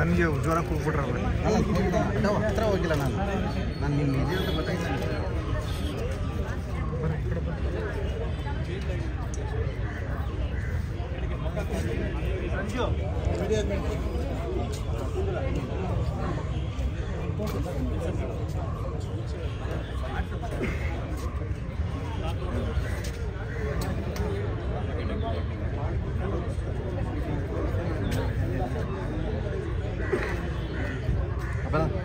ನನಗೆ ಜ್ವರ ಕೂಡ್ಬಿಟ್ರ ಹತ್ರ ಹೋಗಿಲ್ಲ ನಾನು ನಾನು ನಿಮ್ಗೆ ಇದೆ ಅಂತ അപ്പോൾ